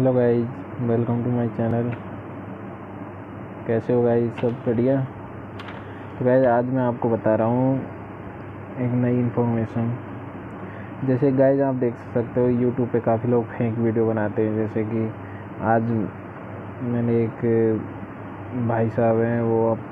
Hello guys welcome to my channel कैसे हो guys सब बढ़िया? तो गाइस आज मैं आपको बता रहा हूँ एक नई इन्फॉर्मेशन जैसे गाइस आप देख सकते हो यूट्यूब पे काफ़ी लोग फेंक वीडियो बनाते हैं। जैसे कि आज मैंने एक भाई साहब हैं, वो अब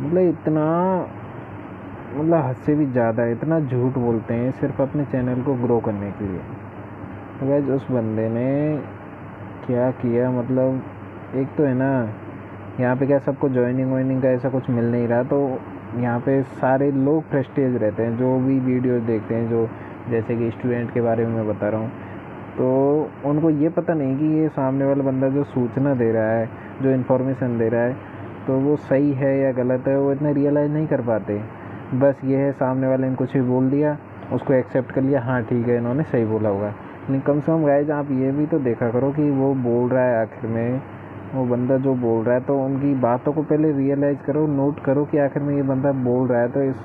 मतलब इतना मतलब हद से भी ज़्यादा, इतना झूठ बोलते हैं सिर्फ़ अपने चैनल को ग्रो करने के लिए। तो उस बंदे ने क्या किया? मतलब एक तो है ना, यहाँ पे क्या सबको ज्वाइनिंग वाइनिंग का ऐसा कुछ मिल नहीं रहा तो यहाँ पे सारे लोग फ्रस्टेज रहते हैं, जो भी वीडियो देखते हैं, जो जैसे कि स्टूडेंट के बारे में मैं बता रहा हूँ। तो उनको ये पता नहीं कि ये सामने वाला बंदा जो सूचना दे रहा है, जो इन्फॉर्मेशन दे रहा है तो वो सही है या गलत है, वो इतना रियलाइज़ नहीं कर पाते। बस ये है, सामने वाले ने कुछ भी बोल दिया, उसको एक्सेप्ट कर लिया हाँ ठीक है, इन्होंने सही बोला होगा। लेकिन कम से कम गाइज़ आप ये भी तो देखा करो कि वो बोल रहा है आखिर में, वो बंदा जो बोल रहा है तो उनकी बातों को पहले रियलाइज़ करो नोट करो कि आखिर में ये बंदा बोल रहा है तो इस,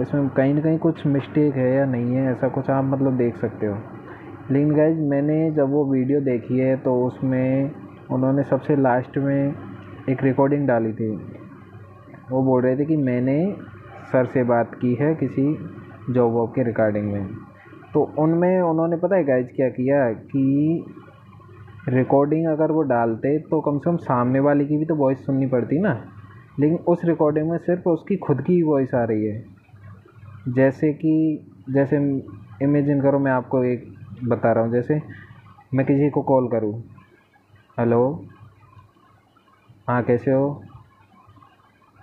इसमें कहीं ना कहीं कुछ मिस्टेक है या नहीं है, ऐसा कुछ आप मतलब देख सकते हो। लेकिन गाइज़ मैंने जब वो वीडियो देखी है तो उसमें उन्होंने सबसे लास्ट में एक रिकॉर्डिंग डाली थी। वो बोल रहे थे कि मैंने सर से बात की है किसी जॉब वॉब के रिकॉर्डिंग में। तो उनमें उन्होंने पता है गाइज़ क्या किया कि रिकॉर्डिंग अगर वो डालते तो कम से कम सामने वाले की भी तो वॉइस सुननी पड़ती ना। लेकिन उस रिकॉर्डिंग में सिर्फ़ उसकी खुद की ही वॉइस आ रही है। जैसे कि, जैसे इमेजिन करो मैं आपको एक बता रहा हूँ, जैसे मैं किसी को कॉल करूँ। हेलो हाँ कैसे हो?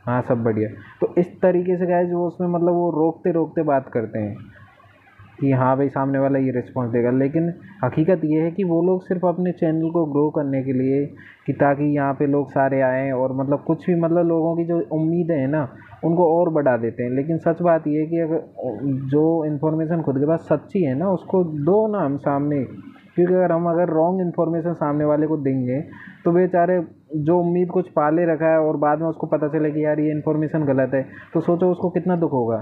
हाँ सब बढ़िया। तो इस तरीके से गाइज़ वो उसमें मतलब वो रोकते रोकते बात करते हैं। कि हाँ भाई सामने वाला ये रिस्पॉन्स देगा। लेकिन हकीकत ये है कि वो लोग सिर्फ़ अपने चैनल को ग्रो करने के लिए कि ताकि यहाँ पे लोग सारे आएँ और मतलब कुछ भी मतलब लोगों की जो उम्मीदें हैं ना, उनको और बढ़ा देते हैं। लेकिन सच बात ये है कि अगर जो इन्फॉर्मेशन खुद के पास सच्ची है ना, उसको दो ना हम सामने, क्योंकि अगर हम अगर रॉन्ग इन्फॉर्मेशन सामने वाले को देंगे तो बेचारे जो उम्मीद कुछ पाले रखा है और बाद में उसको पता चले कि यार ये इन्फॉर्मेशन गलत है तो सोचो उसको कितना दुख होगा।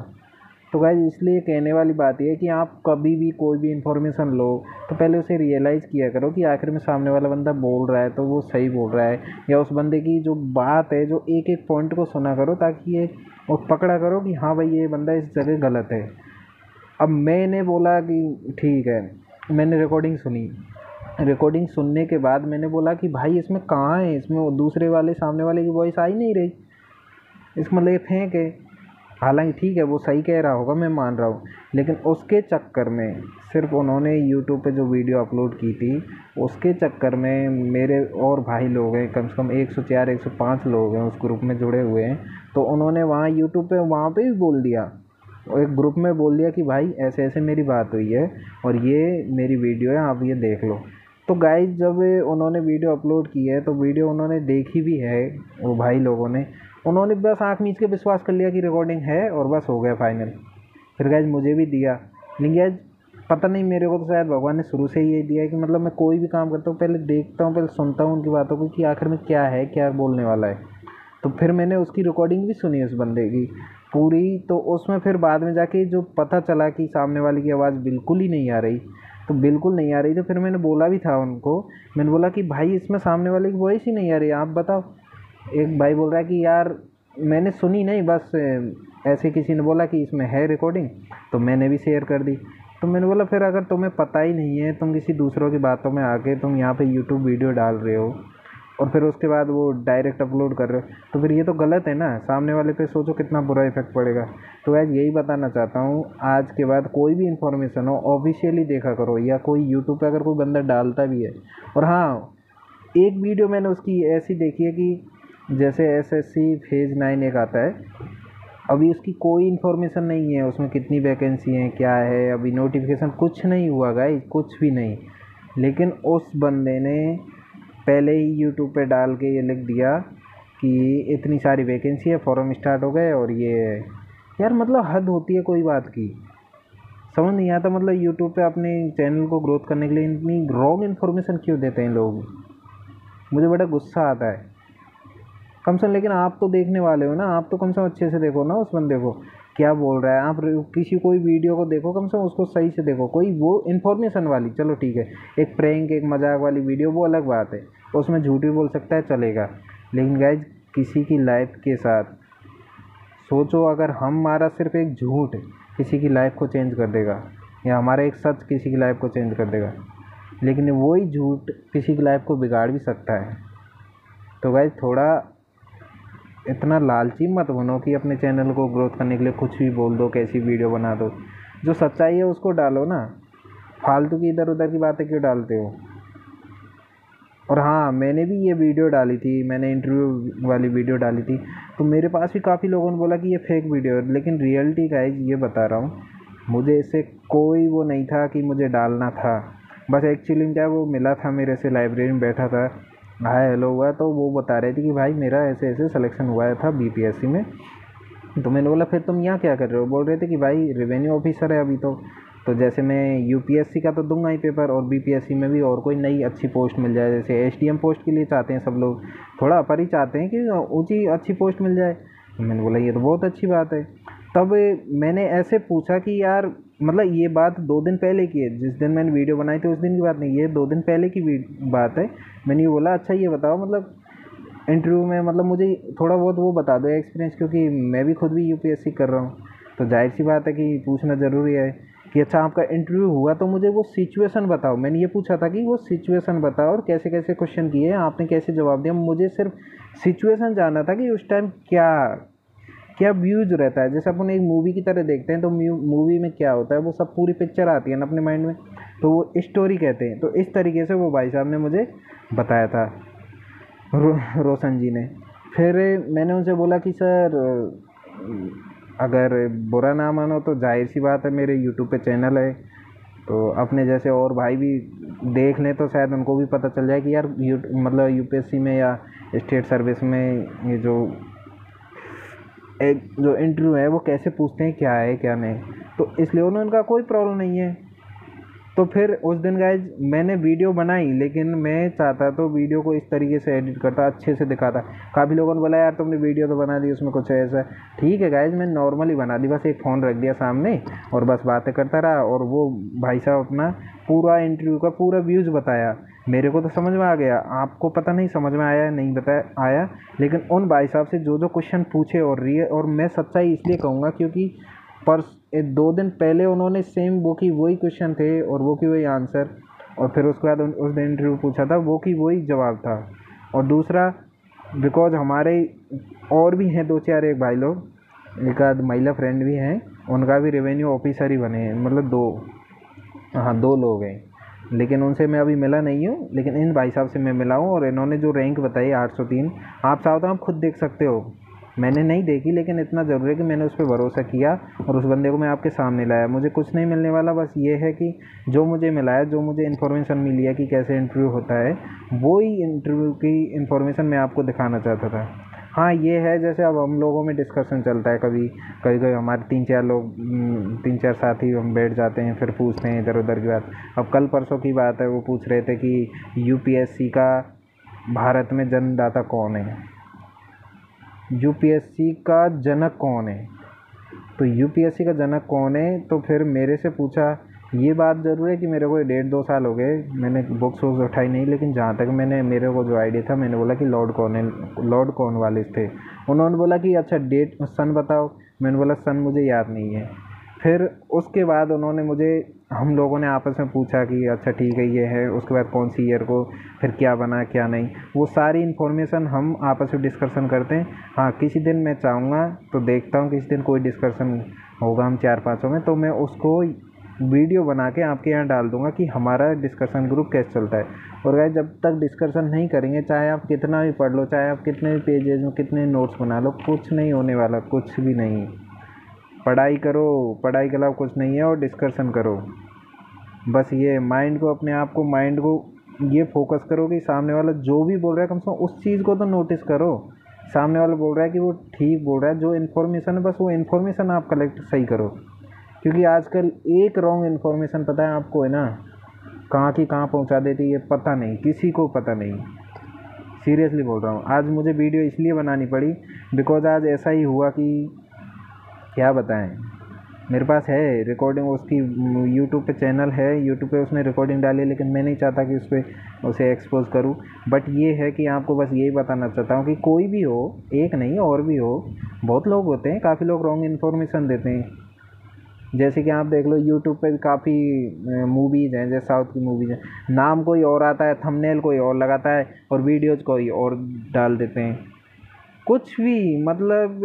तो गाइज़ इसलिए कहने वाली बात यह है कि आप कभी भी कोई भी इन्फॉर्मेशन लो तो पहले उसे रियलाइज़ किया करो कि आखिर में सामने वाला बंदा बोल रहा है तो वो सही बोल रहा है, या उस बंदे की जो बात है, जो एक एक पॉइंट को सुना करो ताकि ये और पकड़ा करो कि हाँ भाई, ये बंदा इस जगह गलत है। अब मैंने बोला कि ठीक है, मैंने रिकॉर्डिंग सुनी। रिकॉर्डिंग सुनने के बाद मैंने बोला कि भाई, इसमें कहाँ है? इसमें दूसरे वाले, सामने वाले की वॉइस आ ही नहीं रही। इसमें मतलब फेंक है। हालाँकि ठीक है, वो सही कह रहा होगा, मैं मान रहा हूँ। लेकिन उसके चक्कर में सिर्फ़ उन्होंने यूट्यूब पे जो वीडियो अपलोड की थी, उसके चक्कर में मेरे और भाई लोग हैं, कम से कम एक सौ चार, एक सौ पाँच लोग हैं उस ग्रुप में जुड़े हुए हैं तो उन्होंने वहाँ यूट्यूब पे, वहाँ पे भी बोल दिया। एक ग्रुप में बोल दिया कि भाई, ऐसे ऐसे मेरी बात हुई है और ये मेरी वीडियो है, आप ये देख लो। तो गाइज़ जब उन्होंने वीडियो अपलोड की है तो वीडियो उन्होंने देखी भी है, वो भाई लोगों ने। उन्होंने बस आँख मीच के विश्वास कर लिया कि रिकॉर्डिंग है और बस हो गया फाइनल फिर गैज मुझे भी दिया। लेकिन गैज पता नहीं, मेरे को तो शायद भगवान ने शुरू से ही ये दिया है कि मतलब मैं कोई भी काम करता हूँ, पहले देखता हूँ, पहले सुनता हूँ उनकी बातों को कि आखिर में क्या है, क्या बोलने वाला है। तो फिर मैंने उसकी रिकॉर्डिंग भी सुनी उस बंदे की। पूरी तो उसमें फिर बाद में जाके जो पता चला कि सामने वाले की आवाज़ बिल्कुल ही नहीं आ रही तो बिल्कुल नहीं आ रही तो फिर मैंने बोला भी था उनको। मैंने बोला कि भाई, इसमें सामने वाले की वॉइस ही नहीं आ रही, आप बताओ। एक भाई बोल रहा है कि यार, मैंने सुनी नहीं, बस ऐसे किसी ने बोला कि इसमें है रिकॉर्डिंग तो मैंने भी शेयर कर दी। तो मैंने बोला, फिर अगर तुम्हें पता ही नहीं है, तुम किसी दूसरों की बातों में आके तुम यहाँ पे यूट्यूब वीडियो डाल रहे हो, और फिर उसके बाद वो डायरेक्ट अपलोड कर रहे हो तो फिर ये तो गलत है ना? सामने वाले पे सोचो कितना बुरा इफ़ेक्ट पड़ेगा। तो आज यही बताना चाहता हूँ, आज के बाद कोई भी इन्फॉर्मेशन हो ऑफिशियली देखा करो, या कोई यूट्यूब पे अगर कोई बंदा डालता भी है। और हाँ एक वीडियो मैंने उसकी ऐसी देखी है कि जैसे एसएससी फ़ेज़ नाइन एक आता है। अभी उसकी कोई इन्फॉर्मेशन नहीं है, उसमें कितनी वैकेंसी हैं, क्या है, अभी नोटिफिकेशन कुछ नहीं हुआ गाई कुछ भी नहीं। लेकिन उस बंदे ने पहले ही यूट्यूब पे डाल के ये लिख दिया कि इतनी सारी वैकेंसी है फॉर्म स्टार्ट हो गए और ये यार मतलब हद होती है कोई बात की। समझ नहीं आता मतलब यूट्यूब पे अपने चैनल को ग्रोथ करने के लिए इतनी रॉन्ग इन्फॉर्मेशन क्यों देते हैं लोग? मुझे बड़ा गुस्सा आता है। कम से कम, लेकिन आप तो देखने वाले हो ना, आप तो कम से कम अच्छे से देखो ना उस बंदे को। क्या बोल रहा है? आप किसी कोई वीडियो को देखो, कम से कम उसको सही से देखो। कोई वो इन्फॉर्मेशन वाली, चलो ठीक है, एक प्रैंक एक मज़ाक वाली वीडियो वो अलग बात है। उसमें झूठ भी बोल सकता है, चलेगा। लेकिन गाइज़ किसी की लाइफ के साथ, सोचो अगर हमारा सिर्फ़ एक झूठ, किसी की लाइफ को चेंज कर देगा, या हमारा एक सच किसी की लाइफ को चेंज कर देगा। लेकिन वही झूठ किसी की लाइफ को बिगाड़ भी सकता है। तो गाइज़ थोड़ा इतना लालची मत बनो कि अपने चैनल को ग्रोथ करने के लिए कुछ भी बोल दो, कैसी वीडियो बना दो। जो सच्चाई है उसको डालो ना। फालतू की इधर उधर की बातें क्यों डालते हो? और हाँ मैंने भी ये वीडियो डाली थी, मैंने इंटरव्यू वाली वीडियो डाली थी। तो मेरे पास भी काफ़ी लोगों ने बोला कि ये फेक वीडियो है। लेकिन रियलिटी गाइज़ ये बता रहा हूँ, मुझे इससे कोई वो नहीं था कि मुझे डालना था। बस एक्चुअली क्या वो मिला था मेरे से लाइब्रेरी में, बैठा था। हाय हेलो हुआ तो वो बता रहे थे कि भाई मेरा ऐसे ऐसे सिलेक्शन हुआ था बीपीएससी में। तो मैंने बोला, फिर तुम यहाँ क्या कर रहे हो? बोल रहे थे कि, भाई रेवेन्यू ऑफिसर है अभी तो। तो जैसे मैं यूपीएससी का तो दूँगा ही पेपर और बीपीएससी में भी और कोई नई अच्छी पोस्ट मिल जाए। जैसे एसडीएम पोस्ट के लिए चाहते हैं सब लोग, थोड़ा अपर ही चाहते हैं कि ऊँची अच्छी पोस्ट मिल जाए। तो मैंने बोला, ये तो बहुत अच्छी बात है। तब मैंने ऐसे पूछा कि, यार मतलब ये बात दो दिन पहले की है। जिस दिन मैंने वीडियो बनाई थी, उस दिन की बात नहीं, ये दो दिन पहले की बात है। मैंने ये बोला अच्छा ये बताओ मतलब इंटरव्यू में मतलब मुझे थोड़ा बहुत वो बता दो एक्सपीरियंस क्योंकि मैं भी खुद भी यूपीएससी कर रहा हूँ। तो ज़ाहिर सी बात है कि पूछना ज़रूरी है कि अच्छा आपका इंटरव्यू हुआ तो मुझे वो सिचुएशन बताओ। मैंने ये पूछा था कि वो सिचुएशन बताओ और कैसे कैसे क्वेश्चन किए, आपने कैसे जवाब दिया? मुझे सिर्फ़ सिचुएशन जानना था कि उस टाइम क्या क्या व्यूज़ रहता है? जैसे अपन एक मूवी की तरह देखते हैं तो मूवी में क्या होता है? वो सब पूरी पिक्चर आती है ना अपने माइंड में। तो वो स्टोरी कहते हैं। तो इस तरीके से वो भाई साहब ने मुझे बताया था रो, रोशन जी ने। फिर मैंने उनसे बोला कि सर अगर बुरा ना मानो तो ज़ाहिर सी बात है मेरे यूट्यूब पे चैनल है। तो अपने जैसे और भाई भी देख लें तो शायद उनको भी पता चल जाए कि यार यू मतलब यूपीएससी में या स्टेट सर्विस में ये जो एक जो इंटरव्यू है, वो कैसे पूछते हैं, क्या है, क्या नहीं। तो इसलिए उन्होंने उनका कोई प्रॉब्लम नहीं है। तो फिर उस दिन गाइज़ मैंने वीडियो बनाई, लेकिन मैं चाहता तो वीडियो को इस तरीके से एडिट करता, अच्छे से दिखाता। काफ़ी लोगों ने बोला, यार, तुमने वीडियो तो बना दी, उसमें कुछ ऐसा। ठीक है गाइज़ मैंने नॉर्मली बना दी, बस एक फ़ोन रख दिया सामने, और बस बातें करता रहा, और वो भाई साहब अपना पूरा इंटरव्यू का पूरा व्यूज़ बताया। मेरे को तो समझ में आ गया। आपको पता नहीं समझ में आया, नहीं बताया आया, लेकिन उन भाई साहब से जो जो क्वेश्चन पूछे और रिय और मैं सच्चाई इसलिए कहूँगा क्योंकि पर दो दिन पहले उन्होंने सेम वो की वही क्वेश्चन थे और वो की वही आंसर और फिर उसके बाद उस दिन इंटरव्यू पूछा था, वो की वही जवाब था। और दूसरा बिकॉज़ हमारे और भी हैं दो चार एक भाई लोग, एक आध महिला फ्रेंड भी हैं, उनका भी रेवेन्यू ऑफिसर ही बने हैं मतलब दो हाँ दो लोग हैं। लेकिन उनसे मैं अभी मिला नहीं हूँ, लेकिन इन भाई साहब से मैं मिला हूँ और इन्होंने जो रैंक बताई आठ सौ तीन, आप चाहो तो आप खुद देख सकते हो। मैंने नहीं देखी, लेकिन इतना ज़रूरी है कि मैंने उस पर भरोसा किया और उस बंदे को मैं आपके सामने लाया। मुझे कुछ नहीं मिलने वाला, बस ये है कि जो मुझे मिला है, जो मुझे इन्फॉर्मेशन मिली है कि कैसे इंटरव्यू होता है, वो ही इंटरव्यू की इन्फॉर्मेशन मैं आपको दिखाना चाहता था। हाँ ये है, जैसे अब हम लोगों में डिस्कशन चलता है कभी कभी कभी हमारे तीन चार लोग तीन चार साथी हम बैठ जाते हैं, फिर पूछते हैं इधर उधर की बात। अब कल परसों की बात है, वो पूछ रहे थे कि यूपीएससी का भारत में जन्मदाता कौन है? यूपीएससी का जनक कौन है? तो यूपीएससी का जनक कौन है? तो फिर मेरे से पूछा ये बात ज़रूर है कि मेरे को डेढ़ दो साल हो गए, मैंने बुक्स वुक्स उठाई नहीं, लेकिन जहाँ तक मैंने, मेरे को जो आइडिया था, मैंने बोला कि लॉर्ड कौन लॉर्ड कौन वाले थे। उन्होंने बोला कि अच्छा डेट सन बताओ। मैंने बोला सन मुझे याद नहीं है। फिर उसके बाद उन्होंने मुझे, हम लोगों ने आपस में पूछा कि अच्छा ठीक है, ये है। उसके बाद कौन सी ईयर को, फिर क्या बना, क्या नहीं। वो सारी इन्फॉर्मेशन हम आपस में डिस्कशन करते हैं। हाँ किसी दिन मैं चाहूँगा तो देखता हूँ, किसी दिन कोई डिस्कशन होगा, हम चार पाँचों में तो मैं उसको वीडियो बना के आपके यहाँ डाल दूँगा कि हमारा डिस्कशन ग्रुप कैसे चलता है। और गाइस जब तक डिस्कशन नहीं करेंगे, चाहे आप कितना भी पढ़ लो, चाहे आप कितने भी पेजेज में कितने नोट्स बना लो, कुछ नहीं होने वाला, कुछ भी नहीं। पढ़ाई करो, पढ़ाई के अलावा कुछ नहीं है और डिस्कशन करो। बस ये माइंड को अपने आप को माइंड को ये फोकस करो कि सामने वाला जो भी बोल रहा है, कम से कम उस चीज़ को तो नोटिस करो। सामने वाला बोल रहा है कि वो ठीक बोल रहा है, जो इन्फॉर्मेशन है, बस वो इन्फॉर्मेशन आप कलेक्ट सही करो। क्योंकि आजकल एक रॉन्ग इन्फॉर्मेशन पता है आपको है ना? कहाँ की कहाँ पहुँचा देती है, पता नहीं, किसी को पता नहीं। सीरियसली बोल रहा हूँ, आज मुझे वीडियो इसलिए बनानी पड़ी बिकॉज़ आज ऐसा ही हुआ कि क्या बताएँ? मेरे पास है रिकॉर्डिंग उसकी यूट्यूब पे चैनल है यूट्यूब पे उसने रिकॉर्डिंग डाली लेकिन मैं नहीं चाहता कि उस पर उसे एक्सपोज करूँ। बट ये है कि आपको बस यही बताना चाहता हूँ कि कोई भी हो, एक नहीं, और भी हो, बहुत लोग होते हैं, काफ़ी लोग रॉन्ग इन्फॉर्मेशन देते हैं। जैसे कि आप देख लो यूट्यूब पे भी काफ़ी मूवीज़ हैं, जैसे साउथ की मूवीज़ हैं। नाम कोई और आता है थंबनेल कोई और लगाता है और वीडियोज़ कोई और डाल देते हैं। कुछ भी मतलब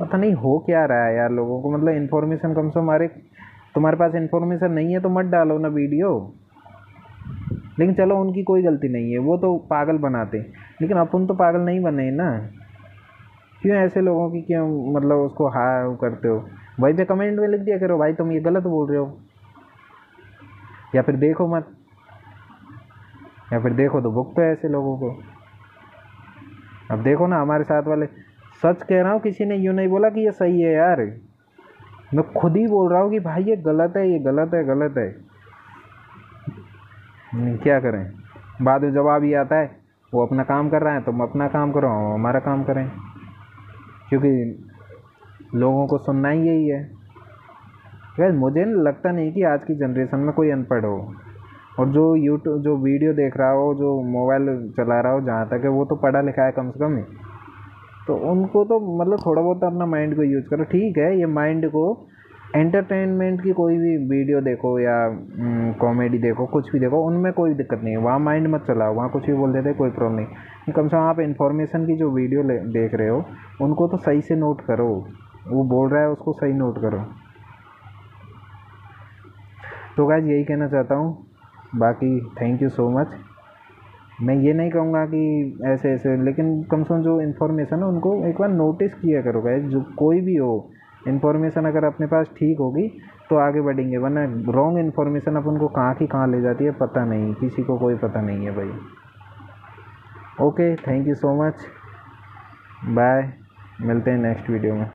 पता नहीं हो क्या रहा है यार लोगों को मतलब इन्फॉर्मेशन कम से कम हमारे, तुम्हारे पास इन्फॉर्मेशन नहीं है तो मत डालो ना वीडियो लेकिन चलो, उनकी कोई गलती नहीं है, वो तो पागल बनाते लेकिन अपन तो पागल नहीं बने ना। क्यों ऐसे लोगों की, क्यों मतलब उसको हा करते हो? वही पे कमेंट में लिख दिया करो, भाई तुम ये गलत बोल रहे हो। या फिर देखो मत। या फिर देखो तो भुगतो ऐसे लोगों को। अब देखो ना, हमारे साथ वाले सच कह रहा हूँ, किसी ने यूँ नहीं बोला कि ये सही है यार। मैं खुद ही बोल रहा हूँ कि भाई ये गलत है, ये गलत है गलत है। क्या करें? बाद में जवाब ये आता है, वो अपना काम कर रहा है, तुम अपना काम करो हमारा काम करें। क्योंकि लोगों को सुनना ही यही है। वैसे मुझे लगता नहीं कि आज की जनरेशन में कोई अनपढ़ हो। और जो यूट्यूब जो वीडियो देख रहा हो, जो मोबाइल चला रहा हो, जहाँ तक है, वो तो पढ़ा लिखा है कम से कम ही। तो उनको तो मतलब थोड़ा बहुत अपना माइंड को यूज़ करो। ठीक है, ये माइंड को एंटरटेनमेंट की कोई भी वीडियो देखो या कॉमेडी देखो, कुछ भी देखो, उनमें कोई दिक्कत नहीं है। वहाँ माइंड मत चलाओ, वहाँ कुछ भी बोल देते कोई प्रॉब्लम नहीं। कम से कम आप इन्फॉर्मेशन की जो वीडियो देख रहे हो, उनको तो सही से नोट करो। वो बोल रहा है, उसको सही नोट करो। तो गाइज़ यही कहना चाहता हूँ। बाकी थैंक यू सो मच मैं ये नहीं कहूँगा कि ऐसे ऐसे, लेकिन कम से कम जो इन्फॉर्मेशन है उनको एक बार नोटिस किया करो गाइज़ जो कोई भी हो। इन्फॉर्मेशन अगर अपने पास ठीक होगी तो आगे बढ़ेंगे, वरना रॉन्ग इन्फॉर्मेशन अपन को कहाँ की कहाँ ले जाती है, पता नहीं। किसी को कोई पता नहीं है भाई। Okay thank you so much bye मिलते हैं नेक्स्ट वीडियो में।